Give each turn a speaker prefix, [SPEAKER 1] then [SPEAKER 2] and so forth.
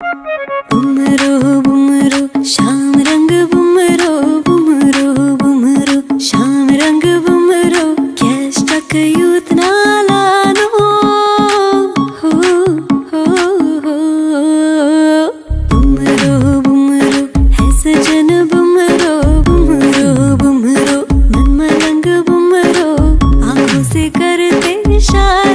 [SPEAKER 1] बुमरो बुमरो शाम रंग बुमरो बुमरो बुमरो शाम रंग बुमरो कैस्टक यूथ नालानो हो हो हो। बुमरो बुमरो, है सजन बुमरो बुमरो बुमरो, मन मलंग बुमरो, आँखों से करते शायद